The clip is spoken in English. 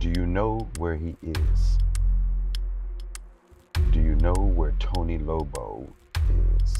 Do you know where he is? Do you know where Tony Lobo is?